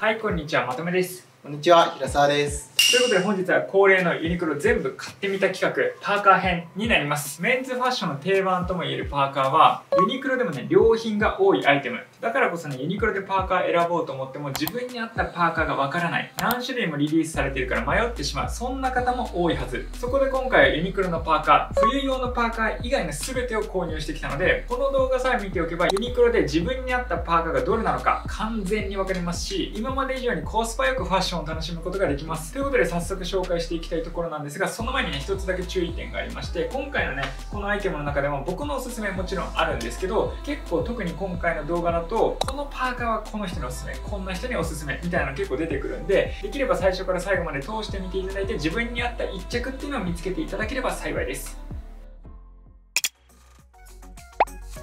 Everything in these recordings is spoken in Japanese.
はいこんにちはまとめです。こんにちは平沢です。ということで本日は恒例のユニクロ全部買ってみた企画パーカー編になります。メンズファッションの定番ともいえるパーカーはユニクロでもね良品が多いアイテム。だからこそねユニクロでパーカー選ぼうと思っても自分に合ったパーカーがわからない。何種類もリリースされているから迷ってしまう。そんな方も多いはず。そこで今回はユニクロのパーカー冬用のパーカー以外の全てを購入してきたのでこの動画さえ見ておけばユニクロで自分に合ったパーカーがどれなのか完全にわかりますし今まで以上にコスパよくファッションを楽しむことができます。ということでで早速紹介していきたいところなんですがその前にね一つだけ注意点がありまして今回のねこのアイテムの中でも僕のおすすめもちろんあるんですけど結構特に今回の動画だとこのパーカーはこの人におすすめこんな人におすすめみたいなの結構出てくるんでできれば最初から最後まで通してみていただいて自分に合った1着っていうのを見つけていただければ幸いです。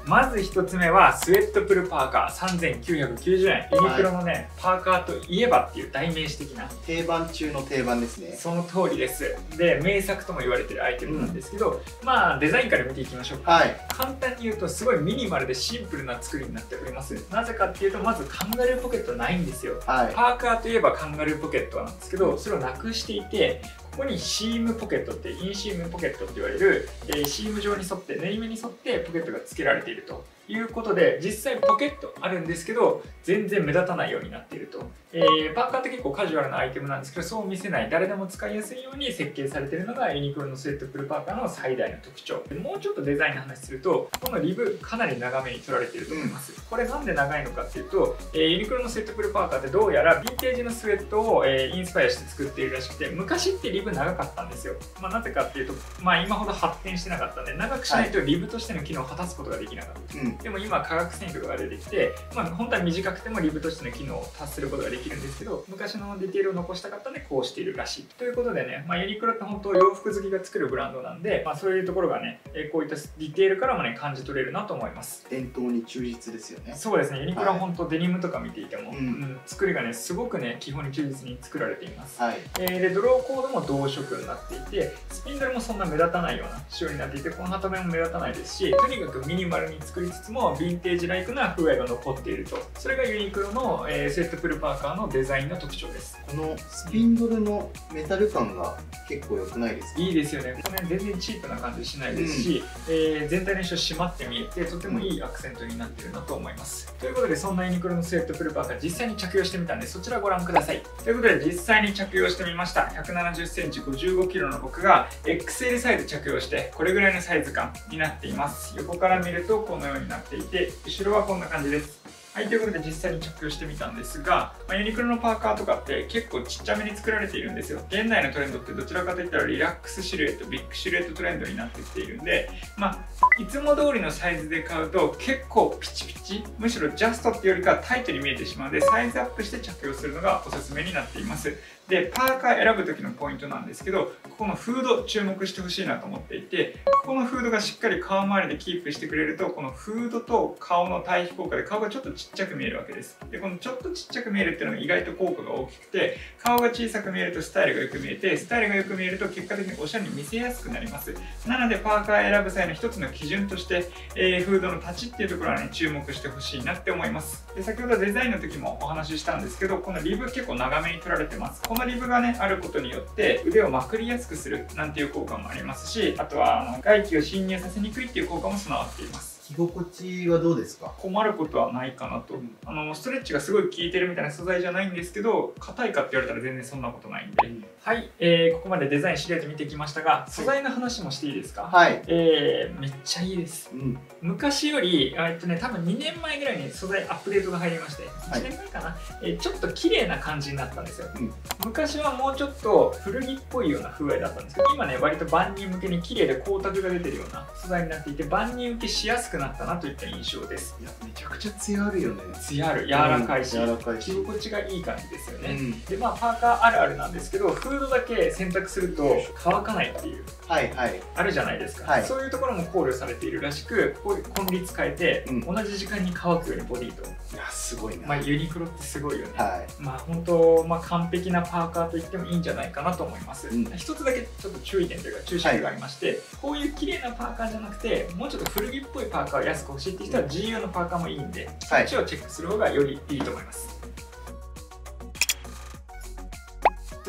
まず1つ目はスウェットプルパーカー3990円。ユニクロのね、はい、パーカーといえばっていう代名詞的な。定番中の定番ですね。その通りです。で名作とも言われてるアイテムなんですけど、うん、まあデザインから見ていきましょうか、はい、簡単に言うとすごいミニマルでシンプルな作りになっております。なぜかっていうとまずカンガルーポケットないんですよ、はい、パーカーといえばカンガルーポケットなんですけどそれをなくしていてここインシームポケットってインシームポケットって言われる、えー、シーム状に沿って縫い目に沿ってポケットが付けられていると。いうことで実際ポケットあるんですけど全然目立たないようになっていると、えー、パーカーって結構カジュアルなアイテムなんですけどそう見せない誰でも使いやすいように設計されているのがユニクロのスウェットプルパーカーの最大の特徴。でもうちょっとデザインの話するとこのリブかなり長めに取られていると思います、うん、これなんで長いのかっていうと、えー、ユニクロのスウェットプルパーカーってどうやらヴィンテージのスウェットを、えー、インスパイアして作っているらしくて昔ってリブ長かったんですよ、まあ、なぜかっていうと、まあ、今ほど発展してなかったんで長くしないとリブとしての機能を果たすことができなかった、はい、でも今化学線とかが出てきて、まあ、本当は短くてもリブとしての機能を達することができるんですけど昔のディテールを残したかったんでこうしているらしいということでね、まあ、ユニクロって本当洋服好きが作るブランドなんで、まあ、そういうところがねこういったディテールからもね感じ取れるなと思います。伝統に忠実ですよね。そうですね。ユニクロは本当デニムとか見ていても、はい、うん、作りがねすごくね基本に忠実に作られています、はい、えー、でドローコードも同色になっていてスピンドルもそんな目立たないような仕様になっていてこのハトメも目立たないですしとにかくミニマルに作りつつもヴィンテージライクな風合いが残っていると。それがユニクロの、えー、セットプルパーカーのデザインの特徴です。このスピンドルのメタル感が結構良くないですか？いいですよね。この全然チープな感じしないですし、うん、えー、全体の印象締まって見えてとてもいいアクセントになってるなと思います、ということでそんなユニクロのスウェットプルパーカー実際に着用してみたんでそちらご覧ください。ということで実際に着用してみました。170cm 55kg の僕が XL サイズ着用してこれぐらいのサイズ感になっています。横から見るとこのようにななっていて後ろはこんな感じですはい、ということで実際に着用してみたんですが、まあ、ユニクロのパーカーとかって結構ちっちゃめに作られているんですよ。現代のトレンドってどちらかといったらリラックスシルエット、ビッグシルエットトレンドになってきているんで、まあ、いつも通りのサイズで買うと結構ピチピチ、むしろジャストっていうよりかタイトに見えてしまうので、サイズアップして着用するのがおすすめになっています。で、パーカー選ぶ時のポイントなんですけど、ここのフード注目してほしいなと思っていて、ここのフードがしっかり顔周りでキープしてくれると、このフードと顔の対比効果で顔がちょっとちっちゃく見えるわけです。で、このちょっとちっちゃく見えるっていうのが意外と効果が大きくて、顔が小さく見えるとスタイルがよく見えて、スタイルがよく見えると結果的におしゃれに見せやすくなります。なので、パーカー選ぶ際の一つの基準として、えー、フードの立ちっていうところはね、注目してほしいなって思います。で、先ほどデザインの時もお話ししたんですけど、このリブ結構長めに取られてます。このリブがね、あるることによって腕をまくりやすくするなんていう効果もありますしあとはあの外気を侵入させにくいっていう効果も備わっています。着心地はどうですか？困ることはないかなと、あのストレッチがすごい効いてるみたいな素材じゃないんですけど硬いかって言われたら全然そんなことないんで、うん、はい、えー、ここまでデザインシリアス見てきましたが素材の話もしていいですか？はい、えー、めっちゃいいです、うん、昔よりえっとね多分2年前ぐらいに素材アップデートが入りまして1年前かな、はい、えー、ちょっと綺麗な感じになったんですよ、うん、昔はもうちょっと古着っぽいような風合いだったんですけど今ね割と万人向けに綺麗で光沢が出てるような素材になっていて万人受けしやすくなったなといった印象です。いやめちゃくちゃ艶あるよね。艶ある柔らかいし,、うん、かいし。着心地がいい感じですよね、うん、でまあパーカーあるあるなんですけどフードだけ洗濯すると乾かないっていうはいはい。あるじゃないですか、はい、そういうところも考慮されているらしくこう根率変えて、うん、同じ時間に乾くようにボディと。いやすごいな。まあユニクロってすごいよね、はい、まあ本当まあ完璧なパーカーと言ってもいいんじゃないかなと思います、うん、一つだけちょっと注意点というか注釈がありまして、はい、こういう綺麗なパーカーじゃなくてもうちょっと古着っぽいパーカーを安く欲しいって人は GU のパーカーもいいんで、そっちをチェックする方がよりいいと思います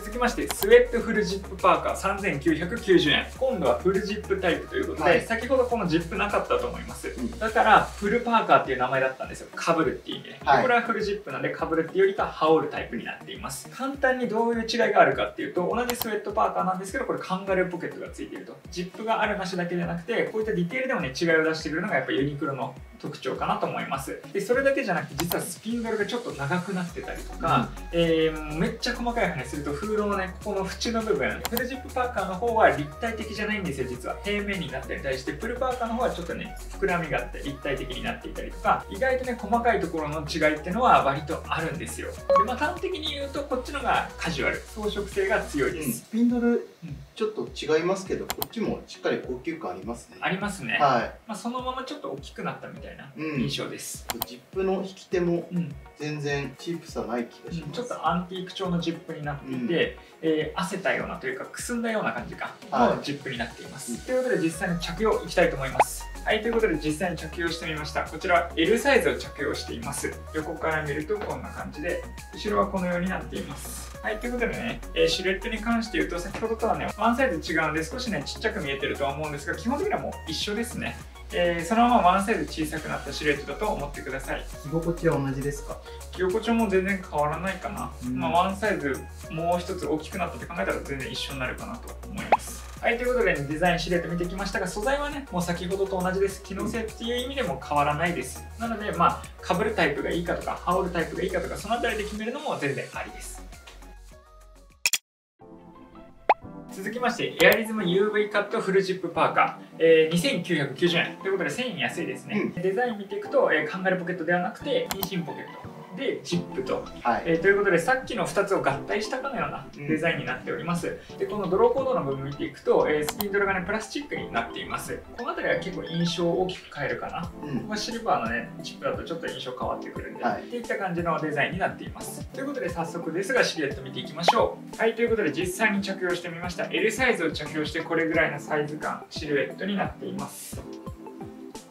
続きましてスウェットフルジップパーカー3990円。今度はフルジップタイプということで、はい、先ほどこのジップなかったと思います、うん、だからフルパーカーっていう名前だったんですよ。かぶるっていう意味で、はい、これはフルジップなんでかぶるっていうよりか羽織るタイプになっています。簡単にどういう違いがあるかっていうと同じスウェットパーカーなんですけどこれカンガルーポケットがついていると。ジップがあるなしだけじゃなくてこういったディテールでもね違いを出してくるのがやっぱユニクロの特徴かなと思います。でそれだけじゃなくて実はスピンドルがちょっと長くなってたりとか、うん、えー、めっちゃ細かい話するとフードのねここの縁の部分フルジップパーカーの方は立体的じゃないんですよ。実は平面になったり対してプルパーカーの方はちょっとね膨らみがあって立体的になっていたりとか意外とね細かいところの違いっていうのは割とあるんですよ。でまあ端的に言うとこっちのがカジュアル装飾性が強いです、うん、スピンドルちょっと違いますけどこっちもしっかり高級感ありますね。ありますね。はい。まあ、そのままちょっと大きくなったみたいな印象です、うん、ジップの引き手も全然チープさない気がします、うん、ちょっとアンティーク調のジップになっていて、うん、えー、汗たようなというかくすんだような感じかのジップになっています、はい、ということで実際に着用いきたいと思いますはいということで実際に着用してみました。こちら L サイズを着用しています。横から見るとこんな感じで後ろはこのようになっています。はい、ということでね、えー、シルエットに関して言うと、先ほどとはね、ワンサイズ違うんで、少しね、ちっちゃく見えてるとは思うんですが、基本的にはもう一緒ですね。えー、そのままワンサイズ小さくなったシルエットだと思ってください。着心地は同じですか？着心地も全然変わらないかな、うん、まあ、ワンサイズもう一つ大きくなったって考えたら全然一緒になるかなと思いますはい、ということで、ね、デザインシルエット見てきましたが、素材はね、もう先ほどと同じです。機能性っていう意味でも変わらないです。なので、まあ、被るタイプがいいかとか、羽織るタイプがいいかとか、そのあたりで決めるのも全然ありです。続きまして、エアリズム UV カットフルジップパーカー、えー、2990円ということで1000円安いですね。うん、デザイン見ていくと、えー、カンガルポケットではなくて、インシームポケット。でジップと、はい、えー、ということでさっきの2つを合体したかのようなデザインになっております、うん、でこのドローコードの部分見ていくと、えー、スピンドルがねプラスチックになっています。この辺りは結構印象を大きく変えるかな、うん、まあ、シルバーのねチップだとちょっと印象変わってくるんで、はい、っていった感じのデザインになっています。ということで早速ですがシルエット見ていきましょう。はいということで実際に着用してみました。L サイズを着用してこれぐらいのサイズ感シルエットになっています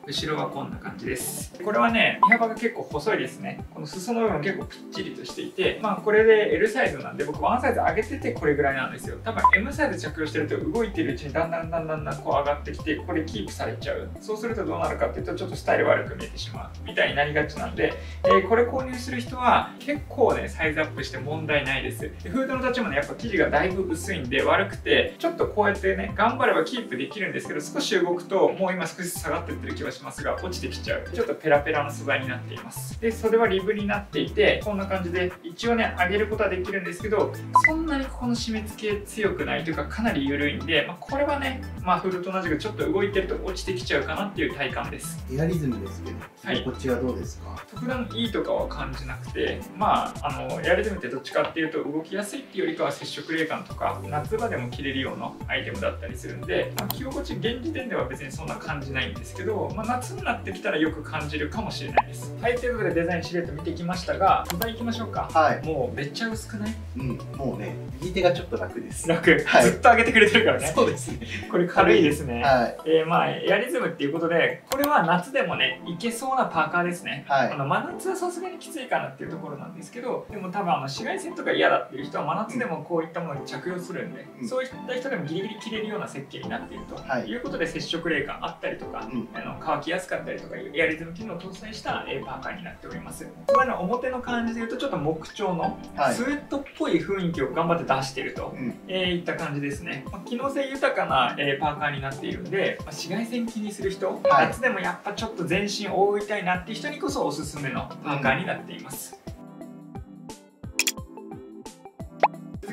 後ろはこんな感じです。これはね身幅が結構細いですね。この裾の部分結構ぴっちりとしていてまあこれで L サイズなんで僕ワンサイズ上げててこれぐらいなんですよ。多分 M サイズ着用してると動いてるうちにだんだんだんだんだんこう上がってきてこれキープされちゃう。そうするとどうなるかっていうとちょっとスタイル悪く見えてしまうみたいになりがちなんで、えー、これ購入する人は結構ねサイズアップして問題ないです。フードの立ちもねやっぱ生地がだいぶ薄いんで悪くてちょっとこうやってね頑張ればキープできるんですけど少し動くともう今少し下がってってる気はしますが落ちてききちゃう。ちょっとペラペラの素材になっています。でそれはリブになっていてこんな感じで一応ね上げることはできるんですけどそんなにここの締め付け強くないというかかなり緩いんで、まあ、これはねまあフルと同じくちょっと動いてると落ちてきちゃうかなっていう体感です。エアリズムですけど、はい、こっちはどうですか？特段いいとかは感じなくてまああのエアリズムってどっちかっていうと動きやすいっていうよりかは接触冷感とか夏場でも着れるようなアイテムだったりするんで、まあ、着心地現時点では別にそんな感じないんですけど、まあ、夏になってきたらよく感じるかもしれないです。はいということでデザインシルエット見てきましたが素材いきましょうか。はい。もうめっちゃ薄くない？うんもうね右手がちょっと楽です。楽、はい、ずっと上げてくれてるからね。そうですね。これ軽いですね。はい、えー、まあエアリズムっていうことでこれは夏でもねいけそうなパーカーですね、はい、あの真夏はさすがにきついかなっていうところなんですけどでも多分あの紫外線とか嫌だっていう人は真夏でもこういったものに着用するんで、うん、そういった人でもギリギリ着れるような設計になっていると、はい、いうことで接触冷感あったりとか、うん、あの乾きやすかったりとかいうエアリズム機能を搭載した、えパーカーになっております。これの表の感じで言うとちょっと木調のスウェットっぽい雰囲気を頑張って出していると、はい、えー、いった感じですね、まあ、機能性豊かな、えー、パーカーになっているんで、まあ、紫外線気にする人、はい、夏でもやっぱちょっと全身覆いたいなっていう人にこそおすすめのパーカーになっています、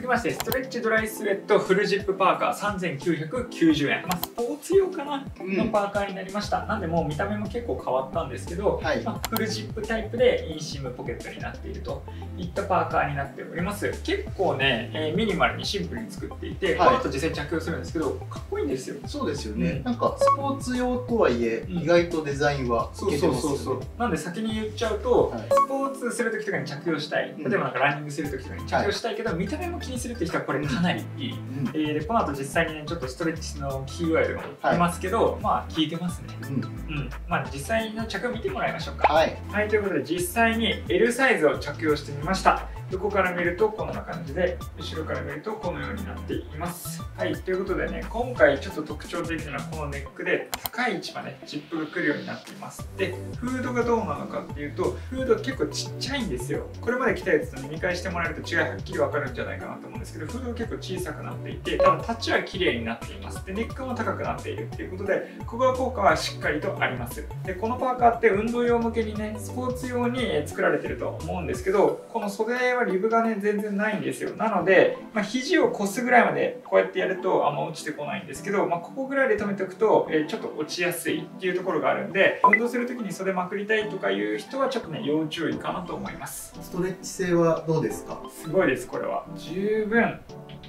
きましてストレッチドライスウェットフルジップパーカー3990円、まあ、スポーツ用かな、のパーカーになりました。なんでもう見た目も結構変わったんですけど、はい、まあ、フルジップタイプでインシムポケットになっているといったパーカーになっております。結構ね、えー、ミニマルにシンプルに作っていて、はい、この後実際着用するんですけどかっこいいんですよ。そうですよね、うん、なんかスポーツ用とはいえ、意外とデザインはそうそうそうそう。なんで先に言っちゃうと、はい、スポーツする時とかに着用したい。例えばなんかランニングする時とかに着用したいけど、見た目も気にするって人はこれかなりいい、うん、えー、でこの後実際にねちょっとストレッチのキーワードも言いますけど、はい、まあ聞いてますね、うん、うん、まあ実際の着用見てもらいましょうか。はい、はい、ということで実際に L サイズを着用してみました横から見るとこんな感じで後ろから見るとこのようになっています。はいということでね今回ちょっと特徴的なこのネックで高い位置までジップが来るようになっています。でフードがどうなのかっていうとフード結構ちっちゃいんですよ。これまで来たやつと、見返してもらえると違いはっきり分かるんじゃないかなと思うんですけどフードは結構小さくなっていてただタッチは綺麗になっています。でネックも高くなっているっていうことで小川効果はしっかりとあります。でこのパーカーって運動用向けにねスポーツ用に作られてると思うんですけどこの袖はリブがね全然ないんですよ。なので、まあ、肘を越すぐらいまでこうやってやるとあんま落ちてこないんですけど、まあ、ここぐらいで止めておくと、えー、ちょっと落ちやすいっていうところがあるんで運動する時に袖まくりたいとかいう人はちょっとね要注意かなと思います。ストレッチ性はどうですか？すごいですこれは。十分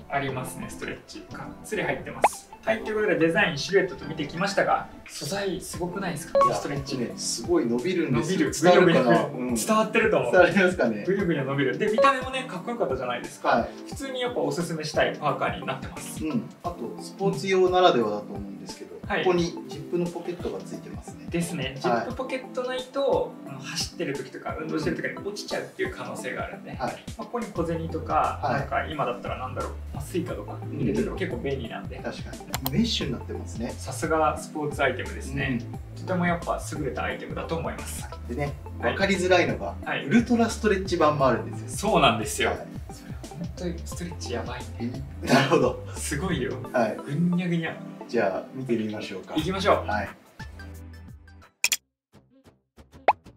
ありますねストレッチ。がっつり入ってます。はいということでデザインシルエットと見てきましたが素材すごくないですか？ストレッチ。ねすごい伸びるんです伸びる。伝わるかな、うん、伝わってると思う。伝わりますかね？伸びる。で見た目もねかっこよかったじゃないですか、はい、普通にやっぱおすすめしたいパーカーになってます。うん。あとスポーツ用ならではだと思うんですけど、はい。ここにジップのポケットがついてますね。ですね。ジップポケットないと、あの走ってる時とか運動してる時に落ちちゃうっていう可能性があるんで、まはい。あ、ここに小銭とか、はい。なんか今だったらなんだろう、まあ、 Suicaとか入れてると結構便利なんで、確かに。メッシュになってますね。さすがスポーツアイテムですね、とてもやっぱ優れたアイテムだと思います。でねはい。分かりづらいのが、はい。ウルトラストレッチ版もあるんですよ。そうなんですよ、はい。それ本当にストレッチやばいね。なるほど。すごいよ。はい。ぐにゃぐにゃ。じゃあ見てみましょうか。い。きましょうはい。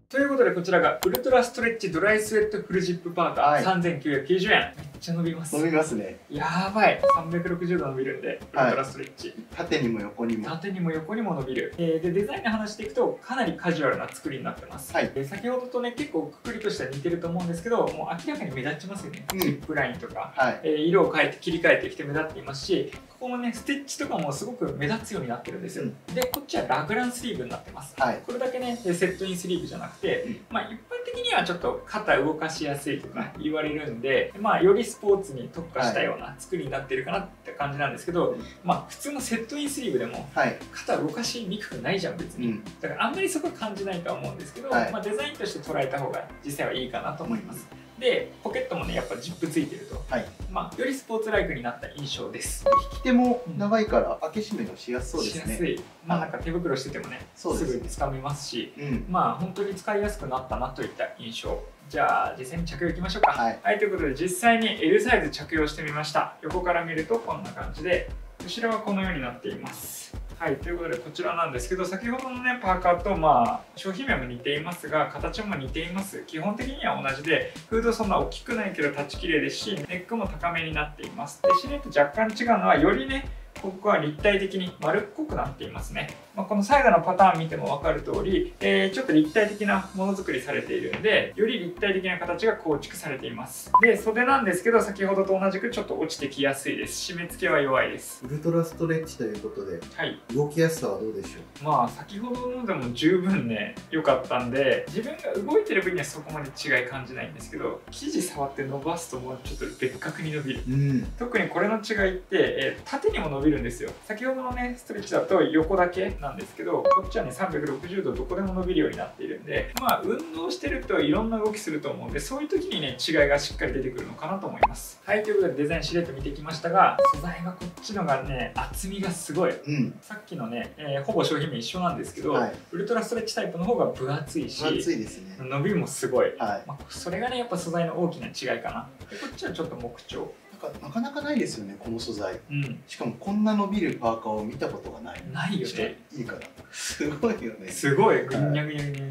ということでこちらがウルトラストレッチドライスウェットフルジップパーカー、はい。3990円。めっちゃ伸びます。伸びますね。やばい。360度伸びるんでウルはいトラストレッチ、縦にも横にも。縦にも横にも伸びる、えーでデザインの話していくとかなりカジュアルな作りになってます、はい。で先ほどとね結構くくりとしては似てると思うんですけどもう明らかに目立ちますよね、うん。ジップラインとか、はい。えー色を変えて切り替えてきて目立っていますしここもねステッチとかもすごく目立つようになってるんですよ、うん。でこっちはラグランスリーブになってます。はい。これだけねセットインスリーブじゃなくて、うん。まあ一般的にはちょっと肩動かしやすいとか言われるんで、まあよりスポーツに特化したような作りになってるかなって感じなんですけど、うん。まあ普通のセットインスリーブでもはい。肩動かしにくくないじゃん別に、うん。だからあんまりそこは感じないとは思うんですけど、はい。まあデザインとして捉えた方が実際はいいかなと思います、でポケットもねやっぱジップついてると、はい。まあよりスポーツライクになった印象です。引き手も長いから開け閉めがしやすそうですね。しやすい。まあなんか手袋しててもねす。すぐに掴めますしうん。まあ本当に使いやすくなったなといった印象じゃあ実際に着用いきましょうか。はい、ということで実際に L サイズ着用してみました。横から見るとこんな感じで後ろはこのようになっています。はいということでこちらなんですけど先ほどのねパーカーとまあ商品名も似ていますが形も似ています。基本的には同じでフードそんな大きくないけど立ち綺麗ですしネックも高めになっています。でシルエット若干違うのはよりねここは立体的に丸っこくなっていますね、まあ、このサイドのパターン見ても分かる通り、えーちょっと立体的なものづくりされているんでより立体的な形が構築されています。で袖なんですけど先ほどと同じくちょっと落ちてきやすいです。締め付けは弱いです。ウルトラストレッチということではい。動きやすさはどうでしょまあ先ほどのでも十分ね良かったんで自分が動いてる分にはそこまで違い感じないんですけど生地触って伸ばすともうちょっと別格に伸びる。ううん。特にこれの違いって、えー縦にも伸びるんですよ。先ほどのねストレッチだと横だけなんですけどこっちはね360度どこでも伸びるようになっているんでまあ運動してるといろんな動きすると思うんでそういう時にね違いがしっかり出てくるのかなと思います。はいということでデザインシルエット見てきましたが素材がこっちのがね厚みがすごい。うん。さっきのね、えーほぼ商品名一緒なんですけど、はい。ウルトラストレッチタイプの方が分厚いし分厚いですね。伸びもすごい、はい。まあ、それがねやっぱ素材の大きな違いかな。でこっちはちょっと木調なんかなかなかないですよねこの素材。うん。しかもこんな伸びるパーカーを見たことがない。ないよね。いいからすごいよね。すごい。ぐにゃぐにゃぐにゃ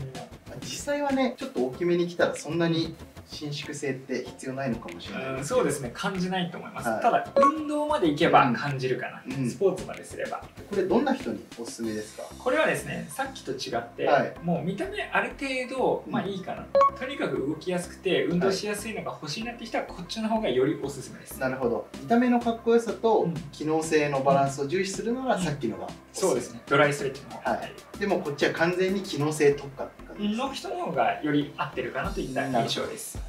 実際はねちょっと大きめに来たらそんなに伸縮性って必要ないのかもしれないゃうんそうですね。感じないと思います、はい。ただ運動まで行けば感じるかな、うん。スポーツまですれば。これどんな人におすすめですか？これはですねさっきと違って、はい。もう見た目ある程度まあうんいいかな、とにかく動きやすくて運動しやすいのが欲しいなって人はこっちの方がよりおすすめです、なるほど。見た目のかっこよさとうん。機能性のバランスを重視するならさっきのがおすすめ。そうですね。ドライストレッチの方、はい。でもこっちは完全に機能性特化の人の方がより合ってるかなといった印象です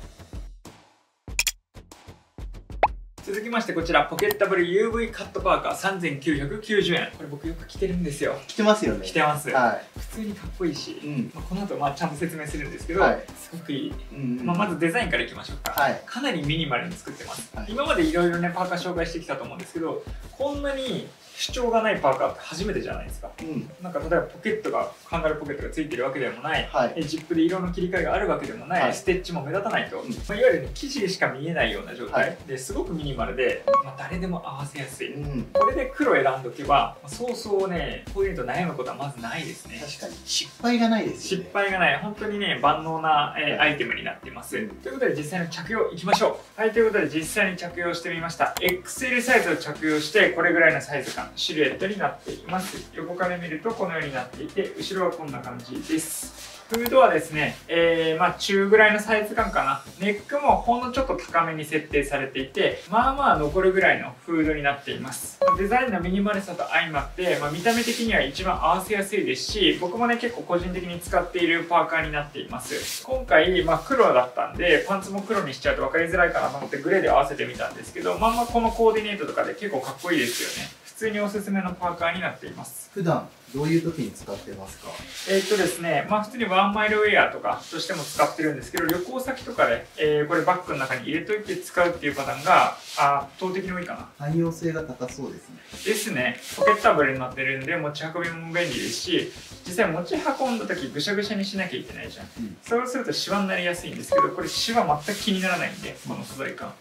続きましてこちらポケッタブル UV カットパーカー3990円。これ僕よく着てるんですよ。着てますよね。着てます、は普通にかっこいいし、いうん。まあ、この後まあちゃんと説明するんですけど、はい。すごくいい、うん。まあ、まずデザインからいきましょうか、はい。かなりミニマルに作ってます、はい。今までいろいろねパーカー紹介してきたと思うんですけどこんなに主張がないパーカーって初めてじゃないですか。うん。なんか例えばポケットがカンガルーポケットがついてるわけでもない。はい。えジップで色の切り替えがあるわけでもない、はい。ステッチも目立たないと、うん。まあ、いわゆる、ね、生地でしか見えないような状態、はい。ですごくミニマルで、まあ、誰でも合わせやすい、うん。これで黒選んどけばまあそうそうねこういうのと悩むことはまずないですね。確かに。失敗がないですよね。失敗がない。本当にね万能な、えーはい。アイテムになっています、うん。ということで実際の着用いきましょう。はいということで実際に着用してみました。XL サイズを着用してこれぐらいのサイズ感シルエットになっています横から見るとこのようになっていて後ろはこんな感じですフードはですね、えーまあ中ぐらいのサイズ感かな。ネックもほんのちょっと高めに設定されていて、まあまあ残るぐらいのフードになっています。デザインのミニマルさと相まって、まあ、見た目的には一番合わせやすいですし、僕もね結構個人的に使っているパーカーになっています。今回、まあ黒だったんで、パンツも黒にしちゃうと分かりづらいかなと思ってグレーで合わせてみたんですけど、まあまあこのコーディネートとかで結構かっこいいですよね。普通におすすめのパーカーになっています。普段？どういう時に使ってますか？えーっとですね、まあ普通にワンマイルウェアとかとしても使ってるんですけど、旅行先とかで、えーこれバッグの中に入れといて使うっていうパターンが圧倒的に多いかな。汎用性が高そうですねですね、ポケッタブルになってるんで持ち運びも便利ですし、実際持ち運んだ時ぐしゃぐしゃにしなきゃいけないじゃん。うんそうするとシワになりやすいんですけど、これシワ全く気にならないんで、この素材感。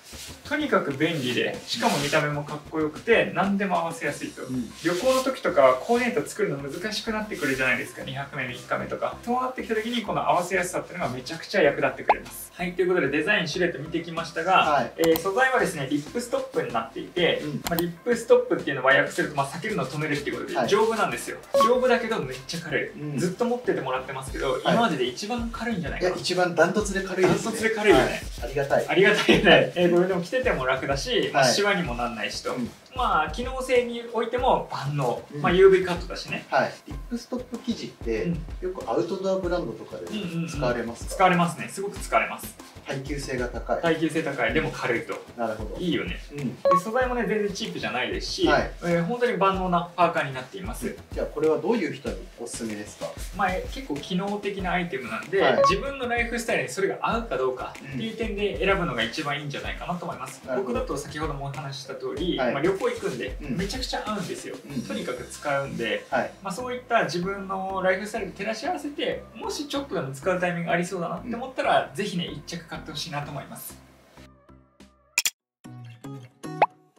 とにかく便利で、しかも見た目もかっこよくて、何でも合わせやすいと。うん旅行の時とかはコーディネート作るの難しくなってくるじゃないですか。2泊目3日目とか。そうなってきた時にこの合わせやすさっていうのがめちゃくちゃ役立ってくれます。はいということでデザインシルエット見てきましたが、はい。えー素材はですねリップストップになっていて、うん。まあ、リップストップっていうのは訳すると、まあ、裂けるのを止めるっていうことで、はい。丈夫なんですよ。丈夫だけどめっちゃ軽い、うん。ずっと持っててもらってますけど、今までで一番軽いんじゃないかな、一番ダントツで軽いですね。ダントツで軽いよね。はいありがたい。ありがたいよね、えーこれでも着てても楽だし、まあ、はいシワにもなんないしと、うん。まあ機能性においても万能、うん。まあ、UV カットだしね。はい。リップストップ生地って、うん。よくアウトドアブランドとかでうんうんうん。使われますか、使われますね。すごく使われます耐久性が高い、耐久性高い。でも軽いと。なるほど。いいよね。うん。で素材もね全然チープじゃないですし、はい。えー本当に万能なパーカーになっています、じゃあこれはどういう人におすすめですか？まあ、え結構機能的なアイテムなんで、はい。自分のライフスタイルにそれが合うかどうかっていう点で選ぶのが一番いいんじゃないかなと思います。なるほど。僕だと先ほどもお話しした通り、はい。まあ、旅行行くんで、うん。めちゃくちゃ合うんですよ、うん。とにかく使うんで。はい。まあ、そういった自分のライフスタイルに照らし合わせてもしちょっとでも使うタイミングありそうだなって思ったら、ぜひね1着買ってほしいなと思います。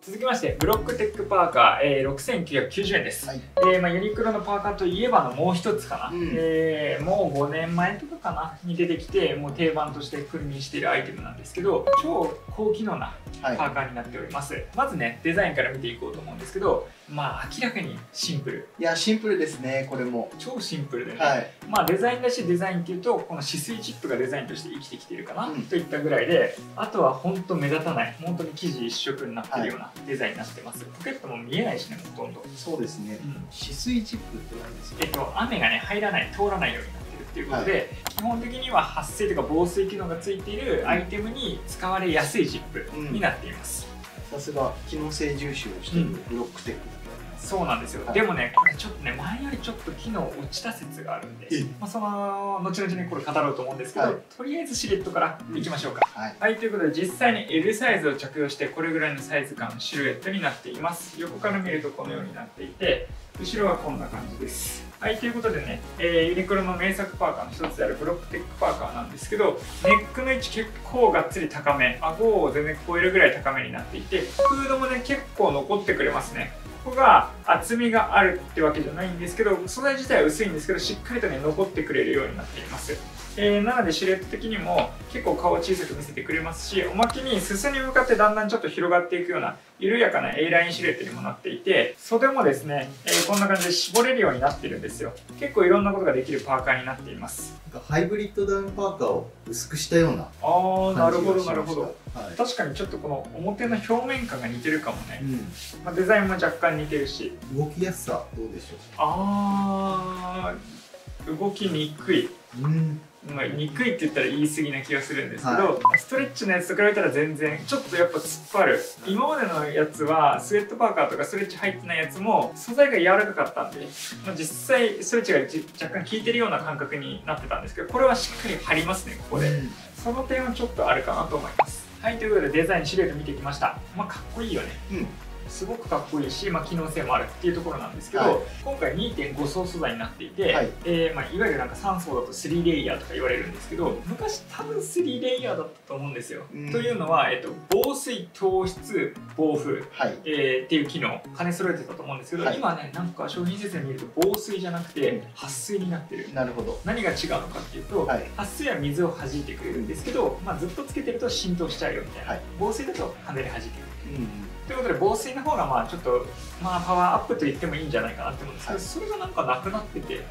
続きましてブロックテックパーカー、えー6990円です、はい。えーまあ、ユニクロのパーカーといえばのもう一つかな、うん。えーもう5年前とかかなに出てきてもう定番として君臨しているアイテムなんですけど超高機能なはい。パーカーになっております、まずねデザインから見ていこうと思うんですけどまあ明らかにシンプル。いやシンプルですねこれも。超シンプルでね、はい。まあデザインだしデザインっていうとこの止水チップがデザインとして生きてきているかな、うん。といったぐらいであとは本当目立たない本当に生地一色になってるようなデザインになってます、ポケットも見えないしねほとんど、そうですね。うん。止水チップって何です。かえっと、雨がね入らない通らないようになってるっていうことで、基本的には撥水とか防水機能がついているアイテムに使われやすいジップになっています、さすが機能性重視をしているブロックテックそうなんですよ、はい。でもねこれちょっとね前よりちょっと機能落ちた説があるんでえ、まあ、その後々ねこれ語ろうと思うんですけど、はい。とりあえずシルエットからいきましょうか、はい。はいということで実際に L サイズを着用してこれぐらいのサイズ感シルエットになっています。横から見るとこのようになっていて後ろはこんな感じです。はいということでね、えーユニクロの名作パーカーの一つであるブロックテックパーカーなんですけどネックの位置結構がっつり高め顎を全然超えるぐらい高めになっていてフードもね結構残ってくれますねここが厚みがあるってわけじゃないんですけど素材自体は薄いんですけどしっかりとね残ってくれるようになっています。えーなのでシルエット的にも結構顔を小さく見せてくれますしおまけに裾に向かってだんだんちょっと広がっていくような緩やかな A ラインシルエットにもなっていて袖もですね、えーこんな感じで絞れるようになっているんですよ。結構いろんなことができるパーカーになっています。ハイブリッドダウンパーカーを薄くしたようなあーなるほどなるほど。はい。確かにちょっとこの表の表面感が似てるかもね、うまあ、デザインも若干似てるし。ん、動きやすさどうでしょう？あー動きにくい。うん。まあ、憎いって言ったら言い過ぎな気がするんですけど、はストレッチのやつと比べたら全然ちょっとやっぱ突っ張る。今までのやつはスウェットパーカーとかストレッチ入ってないやつも素材が柔らかかったんで、まあ、実際ストレッチがじ若干効いてるような感覚になってたんですけどこれはしっかり張りますねここで。その点はちょっとあるかなと思います。はいということでデザインシルエット見てきました。まあかっこいいよね。うんすごくかっこいいし、まあ、機能性もあるっていうところなんですけど、はい。今回2.5層素材になっていて、はい。えーまあ、いわゆるなんか3層だと3レイヤーとか言われるんですけど昔多分3レイヤーだったと思うんですよ。うん。というのは、えっと防水糖質防風はい。えーっていう機能兼ね揃えてたと思うんですけど、はい。今ねなんか商品説明見ると防水じゃなくて撥水になってる。なるほど。何が違うのかっていうと、はい。撥水は水を弾いてくれるんですけど、まあ、ずっとつけてると浸透しちゃうよみたいな、はい。防水だと跳ねで弾いてくれる。うんということで防水の方がまあちょっとまあパワーアップと言ってもいいんじゃないかなって思うんですけど、はい。それがなんかなくなってて、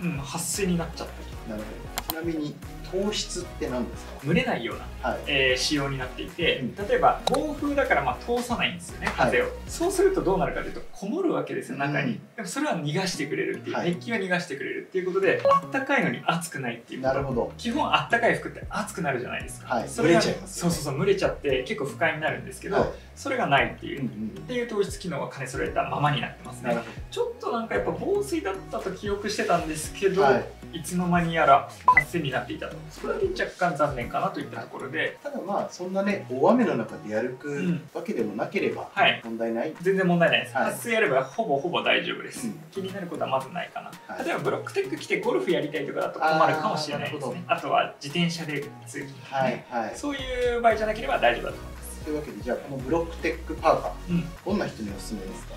うんうん、撥水になっちゃったりなるほど。ちなみに糖質って何です蒸れないような、かはい。えー仕様になっていて、うん。例えば暴風だからまあ通さないんですよねはい。風を、そうするとどうなるかというとこもるわけですよ中に、うんでもそれは逃がしてくれるっていう、はい。熱気は逃がしてくれるっていうことであったかいのに熱くないっていうなるほど。基本あったかい服って熱くなるじゃないですか、はい。それが蒸れちゃいますよね。そうそうそう蒸れちゃって結構不快になるんですけど、はい。それがないっていう、うんっていう糖質機能が兼ね揃えたままになってますね。ちょっとなんかやっぱ防水だったと記憶してたんですけど、い。い、つの間にやら発生になっていたとそれだけ若干残念かなといったところで。ただまあそんなね大雨の中で歩くうんわけでもなければはい。問題ない、全然問題ないです、はい。やればほぼほぼ大丈夫です、うん。気になることはまずないかな、はい。例えばブロックテック来てゴルフやりたいとかだと困るかもしれないですね。あとは自転車で通勤、ねはい。はいそういう場合じゃなければ大丈夫だと思います。というわけでじゃあこのブロックテックパーカー。うん。どんな人におすすめですか、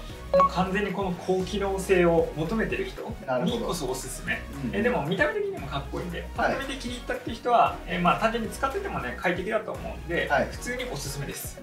完全にこの高機能性を求めてる人にこそおすすめ。うんえでも見た目的にもかっこいいんで、パッと見で気に入ったっていう人は、えーまあ単純に使っててもね快適だと思うんで、はい。普通におすすめです。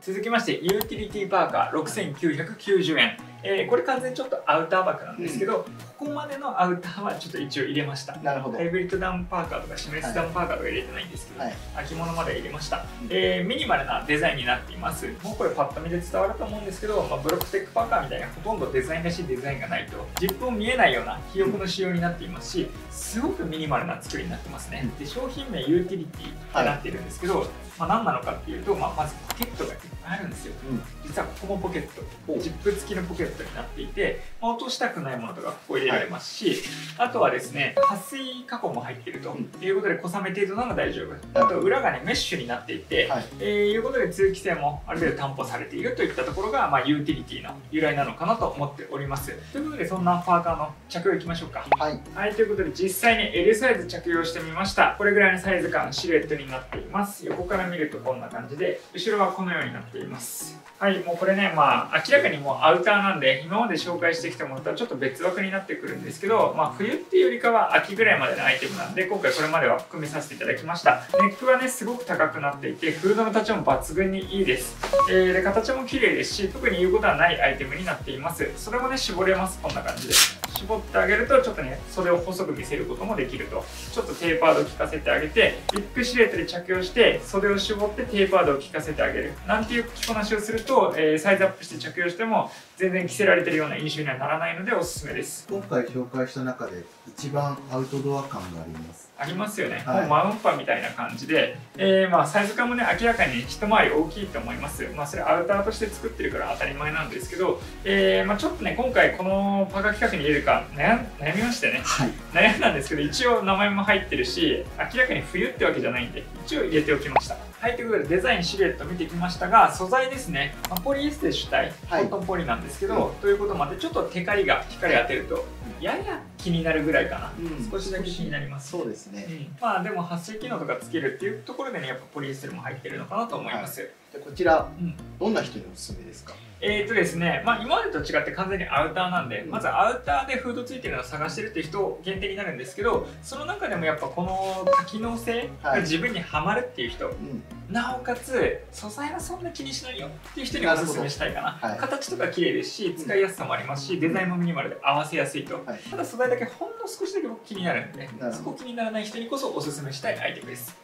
続きましてユーティリティパーカー6990円、えーこれ完全にちょっとアウターっぽくなんですけど、ここまでのアウターはちょっと一応入れました。なるほど、ハイブリッドダウンパーカーとかシームレスダウンパーカーとか入れてないんですけど、はい。秋物まで入れました、うん。えーミニマルなデザインになっています。もうこれパッと見で伝わると思うんですけど、まあ、ブロックテックパーカーみたいなほとんどデザインらしいデザインがないとジップも見えないような比翼の仕様になっていますしすごくミニマルな作りになってますね、で商品名ユーティリティってなっているんですけど、まあ、何なのかっていうと、まあ、まずポケットがいっぱいあるんですよ。うん。実はここもポケット。ジップ付きのポケットになっていて、まあ、落としたくないものとかここ入れられますし、あとはですね撥水加工も入っているとうん。いうことで小雨程度なら大丈夫。あと裏がねメッシュになっていて、はい。えーいうことで通気性もある程度担保されているといったところが、まあ、ユーティリティの由来なのかなと思っております。ということでそんなパーカーの着用いきましょうか。はい。はい、ということで実際に L サイズ着用してみました。これぐらいのサイズ感、シルエットになっています。横から見るとこんな感じで、後ろはこのようになってています。はい、もうこれね、まあ明らかにもうアウターなんで、今まで紹介してきたものとはちょっと別枠になってくるんですけど、まあ冬っていうよりかは秋ぐらいまでのアイテムなんで、今回これまでは含めさせていただきました。ネックはね、すごく高くなっていて、フードの形も抜群にいいです。えーで、形も綺麗ですし、特に言うことはないアイテムになっています。それもね、絞れます、こんな感じで。絞ってあげるとちょっとね袖を細く見せることもできると。ちょっとテーパードを効かせてあげてリップシルエットで着用して袖を絞ってテーパードを効かせてあげる。なんていう着こなしをすると、えーサイズアップして着用しても全然着せられてるような印象にはならないのでおすすめです。今回紹介した中で一番アウトドア感があります。ありますよね、はい。もうマウンパみたいな感じで、えーまあサイズ感もね明らかに一回り大きいと思いますまあそれアウターとして作ってるから当たり前なんですけど、えーまあ、ちょっとね今回このパーカー企画に入れるか悩ん悩みましてね。はい。悩んだんですけど一応名前も入ってるし明らかに冬ってわけじゃないんで一応入れておきました。はいということでデザインシルエット見てきましたが素材ですね、まあポリエステル主体コはい。ットンポリなんですけど、ということもあってちょっとテカリが光当てるとやや気になるぐらいかな、うん。少しだけ気になります。そうですね、うん。まあでも撥水機能とかつけるっていうところでねやっぱポリエステルも入ってるのかなと思います、でこちら、うん。どんな人におすすめですか？えーとですね、まあ、今までと違って完全にアウターなんで、うん。まずアウターでフードついてるのを探してるっていう人限定になるんですけどその中でもやっぱこの多機能性が自分にはまるっていう人、うん。なおかつ素材はそんな気にしないよっていう人におすすめしたいかな。はい。形とか綺麗ですし使いやすさもありますしデザインもミニマルで合わせやすいと、はい。ただ素材だけほんの少しだけ僕気になるんでそこ気にならない人にこそおすすめしたいアイテムです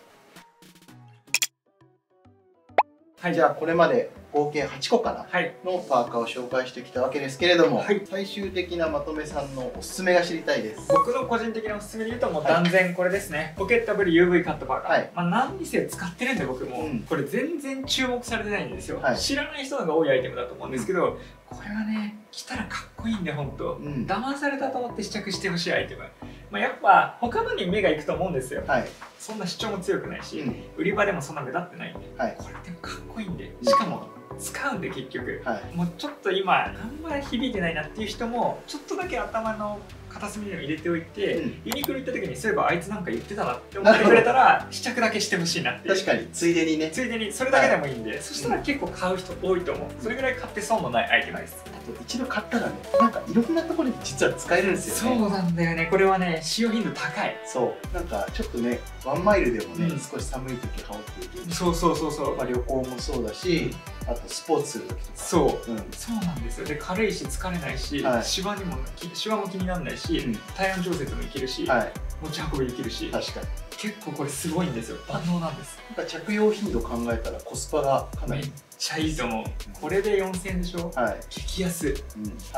はい。じゃあこれまで合計8個かなはい。のパーカーを紹介してきたわけですけれども、はい。最終的なまとめさんのおすすめが知りたいです。僕の個人的なおすすめで言うともうはい断然これですね、ポケットブル UV カットパーカー、はい。まあ、何にせよ使ってるんで僕も、うん。これ全然注目されてないんですよ、はい。知らない人の方が多いアイテムだと思うんですけど、これはね着たらかっこいいんで本当、うん。騙されたと思って試着してほしいアイテム、まあ、やっぱ他のに目がいくと思うんですよ。はい、そんな主張も強くないし、うん。売り場でもそんな目立ってない。んではい。これでもかっこいいんでしかも使うんで結局。はい。もうちょっと今あんまり響いてないなっていう人もちょっとだけ頭の片隅に入れておいて、うん。ユニクロ行った時にそういえばあいつなんか言ってたなって思ってくれたら試着だけしてほしいなっていう。確かに。ついでにね。ついでにそれだけでもいいんで、そしたら結構買う人多いと思う。それぐらい買って損のないアイテムです。あと一度買ったらねなんかいろんなところで実は使えるんですよね。そうなんだよね。これはね使用頻度高い。そう。なんかちょっとねワンマイルでもね、うん。少し寒い時羽織っていけそうそうそうそう、まあ、旅行もそうだし、あとスポーツする時とかそう。うん。そうなんですよ。で軽いし疲れないし、はい。シワにもきシワも気にならないし、うん。体温調節もいけるし、はい持ち運びできるし確かに。結構これすごいんですよ。万能なんです。なんか着用頻度考えたらコスパがかなめっりちゃいいと思う。これで4000円でしょ？はい、激安。うん、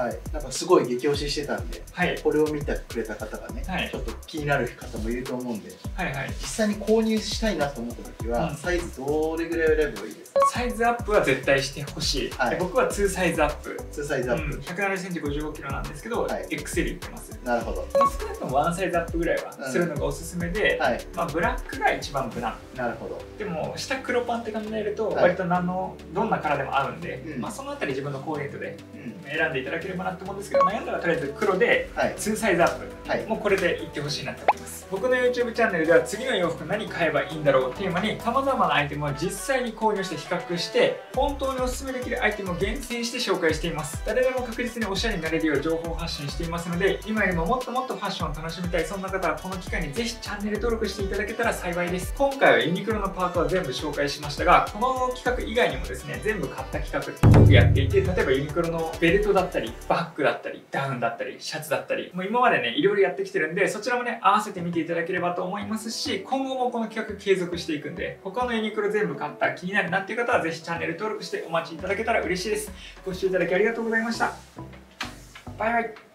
はい。なんかすごい激推ししてたんではい。これを見てくれた方がね、はい。ちょっと気になる方もいると思うんではいはい。実際に購入したいなと思った時は、うん。サイズどれぐらいを選べばいい？サイズアップは絶対してほしい、はい。で僕は2サイズアップ。2サイズアップ、うん、1 7センチ5 5キロなんですけど、はい。XL いってます。なるほど。まあ少なくともワンサイズアップぐらいはうん。するのがおすすめで、はい。まあ、ブラックが一番無難。なるほど。でも下黒パンって考えるとはい。割と何のどんなカラーでも合うんで、うん。まあ、そのあたり自分のコーディネートでうん。選んでいただければなと思うんですけど悩んだらとりあえず黒ではい。2サイズアップ。はい。もうこれでいってほしいなと思います。僕の YouTube チャンネルでは次の洋服何買えばいいんだろうをテーマに様々なアイテムを実際に購入して比較して本当におすすめできるアイテムを厳選して紹介しています。誰でも確実におしゃれになれるよう情報発信していますので今よりももっともっとファッションを楽しみたいそんな方はこの機会にぜひチャンネル登録していただけたら幸いです。今回はユニクロのパーカーを全部紹介しましたがこの企画以外にもですね全部買った企画って僕やっていて例えばユニクロのベルトだったりバッグだったりダウンだったりシャツだったりもう今までねいろいろやってきてるんでそちらもね合わせて見ていただければと思いますし今後もこの企画継続していくんで他のユニクロ全部買った気になるなっていう方はぜひチャンネル登録してお待ちいただけたら嬉しいです。ご視聴いただきありがとうございました。バイバイ。